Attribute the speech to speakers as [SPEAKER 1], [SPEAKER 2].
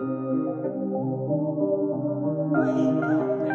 [SPEAKER 1] Wake up,